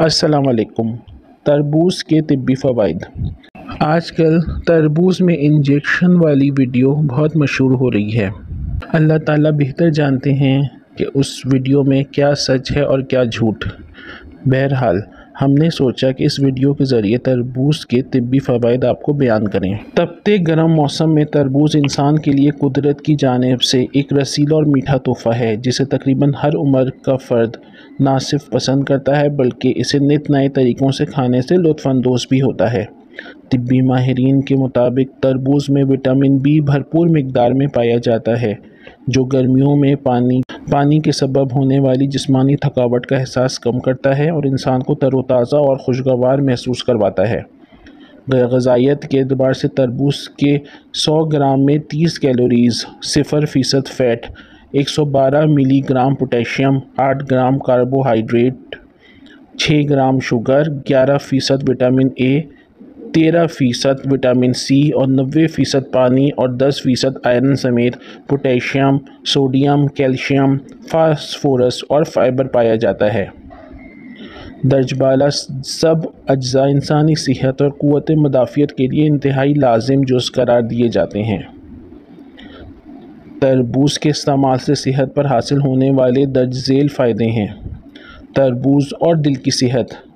السلام علیکم، تربوز کے طبی فوائد۔ آج کل تربوز میں انجیکشن والی ویڈیو بہت مشہور ہو رہی ہے۔ اللہ تعالیٰ بہتر جانتے ہیں کہ اس ویڈیو میں کیا سچ ہے اور کیا جھوٹ۔ بہرحال ہم نے سوچا کہ اس ویڈیو کے ذریعے تربوز کے طبی فوائد آپ کو بیان کریں۔ تبتے گرم موسم میں تربوز انسان کے لیے قدرت کی جانب سے ایک رسیل اور میٹھا تحفہ ہے، جسے تقریباً ہر عمر کا فرد نہ صرف پسند کرتا ہے، بلکہ اسے نت نئے طریقوں سے کھانے سے لطف اندوز بھی ہوتا ہے۔ طبی ماہرین کے مطابق تربوز میں وٹامن بی بھرپور مقدار میں پایا جاتا ہے۔ جو گرمیوں میں پانی پانی کے سبب ہونے والی جسمانی تھکاوٹ کا احساس کم کرتا ہے اور انسان کو تر و تازہ اور خوشگوار محسوس کرواتا ہے۔ غذائیت کے اعتبار سے تربوز کے سو گرام میں تیس کیلوریز، صفر فیصد فیٹ، ایک سو بارہ ملی گرام پوٹیشیم، آٹھ گرام کاربوہائیڈریٹ، چھ گرام شوگر، گیارہ فیصد وٹامن اے تیرہ فیصد وٹامن سی اور نوے فیصد پانی اور دس فیصد آئرن سمیت پوٹیشیم، سوڈیم، کیلشیم، فاسفورس اور فائبر پایا جاتا ہے۔ درج بالا سب اجزاء انسانی صحت اور قوت مدافعت کے لیے انتہائی لازم جز قرار دیے جاتے ہیں۔ تربوز کے استعمال سے صحت پر حاصل ہونے والے درج ذیل فائدے ہیں۔ تربوز اور دل کی صحت۔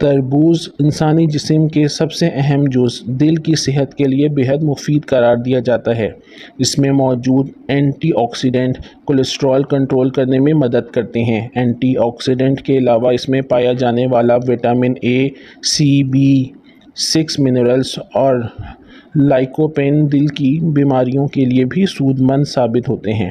تربوز انسانی جسم کے سب سے اہم جز، دل کی صحت کے لیے بہت مفید قرار دیا جاتا ہے۔ اس میں موجود اینٹی آکسیڈنٹ کولیسٹرول کنٹرول کرنے میں مدد کرتے ہیں۔ اینٹی آکسیڈنٹ کے علاوہ اس میں پایا جانے والا vitamin A, C, B, six minerals اور لائکوپین دل کی بیماریوں کے لیے بھی سود مند ثابت ہوتے ہیں۔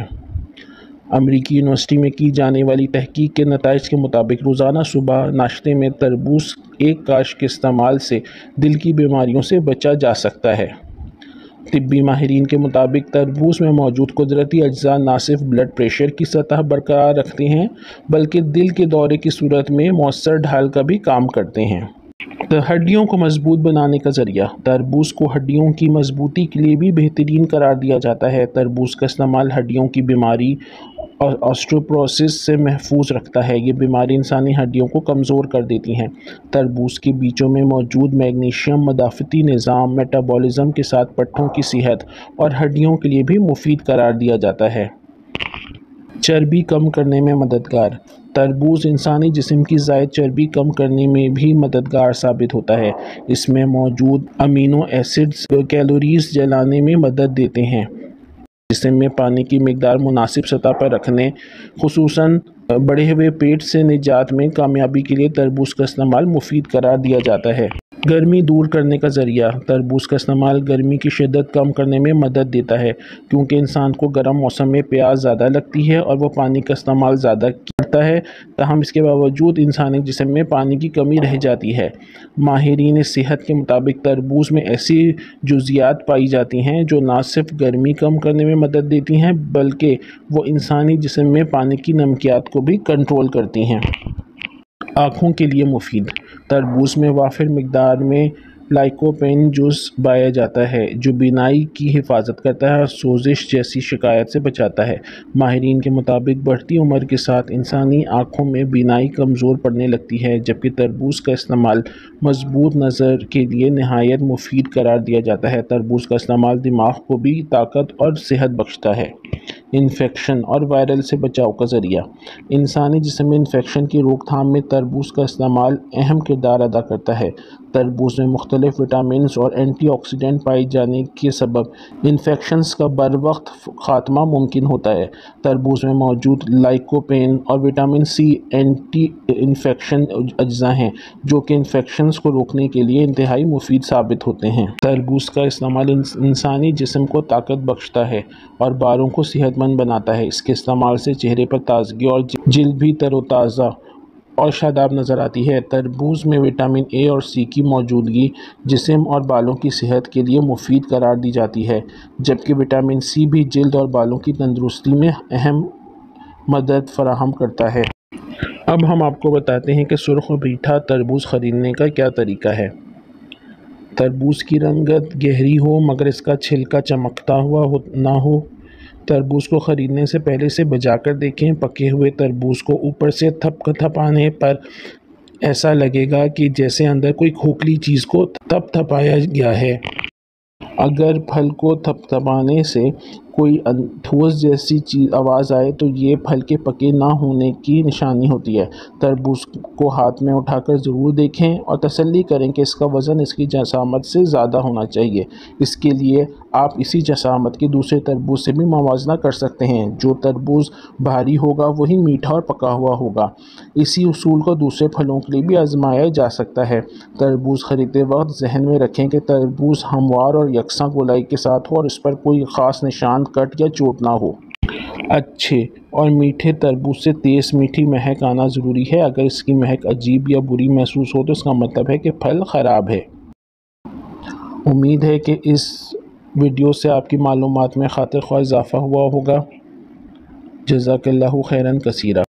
امریکی یونیورسٹی میں کی جانے والی تحقیق کے نتائج کے مطابق روزانہ صبح ناشتے میں تربوز ایک کاش کے استعمال سے دل کی بیماریوں سے بچا جا سکتا ہے۔ طبی ماہرین کے مطابق تربوز میں موجود قدرتی اجزاء نہ صرف بلڈ پریشر کی سطح برقرار رکھتے ہیں، بلکہ دل کے دورے کی صورت میں مؤثر ڈھال کا بھی کام کرتے ہیں۔ ہڈیوں کو مضبوط بنانے کا ذریعہ تربوز کو ہڈیوں کی مضبوطی کے لیے بھی بہترین قرار دیا جاتا ہے۔ تربوز کا استعمال ہڈیوں کی بیماری اور آسٹروپروسس سے محفوظ رکھتا ہے۔ یہ بیماری انسانی ہڈیوں کو کمزور کر دیتی ہیں۔ تربوز کے بیچوں میں موجود میگنیشیم مدافعتی نظام میٹابولزم کے ساتھ پٹھوں کی صحت اور ہڈیوں کے لیے بھی مفید قرار دیا جاتا ہے۔ چربی کم کرنے میں مددگار۔ تربوز انسانی جسم کی زائد چربی کم کرنے میں بھی مددگار ثابت ہوتا ہے۔ اس میں موجود امینو ایسڈز کیلوریز جلانے میں مدد دیتے ہیں۔ جسم میں پانی کی مقدار مناسب سطح پر رکھنے، خصوصاً بڑھے ہوئے پیٹ سے نجات میں کامیابی کے لیے تربوز کا استعمال مفید قرار دیا جاتا ہے۔ گرمی دور کرنے کا ذریعہ تربوز کا استعمال گرمی کی شدت کم کرنے میں مدد دیتا ہے، کیونکہ انسان کو گرم موسم میں پیاس زیادہ لگتی ہے اور وہ پانی کا استعمال زیادہ کرتا ہے، تاہم اس کے باوجود انسانی جسم میں پانی کی کمی رہ جاتی ہے۔ ماہرین صحت کے مطابق تربوز میں ایسی جزیات پائی جاتی ہیں جو نہ صرف گرمی کم کرنے میں مدد دیتی ہیں، بلکہ وہ انسانی جسم میں پانی کی نمکیات کو بھی کنٹرول کرتی ہیں۔ آنکھوں کے لیے مفید۔ تربوز میں وافر مقدار میں لائکوپین جوس پایا جاتا ہے، جو بینائی کی حفاظت کرتا ہے اور سوزش جیسی شکایت سے بچاتا ہے۔ ماہرین کے مطابق، بڑھتی عمر کے ساتھ انسانی آنکھوں میں بینائی کمزور پڑنے لگتی ہے، جبکہ تربوز کا استعمال مضبوط نظر کے لیے نہایت مفید قرار دیا جاتا ہے۔ تربوز کا استعمال دماغ کو بھی طاقت اور صحت بخشتا ہے۔ انفیکشن اور وائرل سے بچاؤ کا ذریعہ۔ انسانی جسم میں انفیکشن کی روک تھام میں تربوز کا استعمال اہم کردار ادا کرتا ہے۔ تربوز میں مختلف وٹامنز اور اینٹی آکسیڈنٹ پائی جانے کے سبب انفیکشنز کا بر وقت خاتمہ ممکن ہوتا ہے۔ تربوز میں موجود لائکوپین اور وٹامن سی اینٹی انفیکشن اجزاء ہیں، جو کہ انفیکشنز کو روکنے کے لیے انتہائی مفید ثابت ہوتے ہیں۔ تربوز کا استعمال انسانی جسم کو طاقت بخشتا ہے اور باروں کو صحت مند بناتا ہے۔ اس کے استعمال سے چہرے پر تازگی اور جلد بھی تر و تازہ اور شاداب نظر آتی ہے۔ تربوز میں وٹامن اے اور سی کی موجودگی جسم اور بالوں کی صحت کے لیے مفید قرار دی جاتی ہے، جبکہ وٹامن سی بھی جلد اور بالوں کی تندرستی میں اہم مدد فراہم کرتا ہے۔ اب ہم آپ کو بتاتے ہیں کہ سرخ و میٹھا تربوز خریدنے کا کیا طریقہ ہے۔ تربوز کی رنگت گہری ہو مگر اس کا چھلکا چمکتا ہوا نہ ہو۔ تربوز کو خریدنے سے پہلے سے بجا کر دیکھیں۔ پکے ہوئے تربوز کو اوپر سے تھپ تھپانے پر ایسا لگے گا کہ جیسے اندر کوئی کھوکھلی چیز کو تھپ تھپایا گیا ہے۔ اگر پھل کو تھپ تھپانے سے کوئی ٹھوس جیسی چیز آواز آئے تو یہ پھل کے پکے نہ ہونے کی نشانی ہوتی ہے۔ تربوز کو ہاتھ میں اٹھا کر ضرور دیکھیں اور تسلی کریں کہ اس کا وزن اس کی جسامت سے زیادہ ہونا چاہیے۔ اس کے لیے آپ اسی جسامت کے دوسرے تربوز سے بھی موازنہ کر سکتے ہیں۔ جو تربوز بھاری ہوگا وہی میٹھا اور پکا ہوا ہوگا۔ اسی اصول کو دوسرے پھلوں کے لیے بھی آزمایا جا سکتا ہے۔ تربوز خریدتے وقت ذہن میں رکھیں کہ تربوز ہموار اور یکساں گولائی کے ساتھ ہو اور اس پر کوئی خاص نشان کٹ یا چوٹ نہ ہو۔ اچھے اور میٹھے تربوز سے تیز میٹھی مہک آنا ضروری ہے۔ اگر اس کی مہک عجیب یا بری محسوس ہو تو اس کا مطلب ہے کہ پھل خراب ہے۔ امید ہے کہ اس ویڈیو سے آپ کی معلومات میں خاطر خواہ اضافہ ہوا ہوگا۔ جزاک اللہ خیرن کثیرہ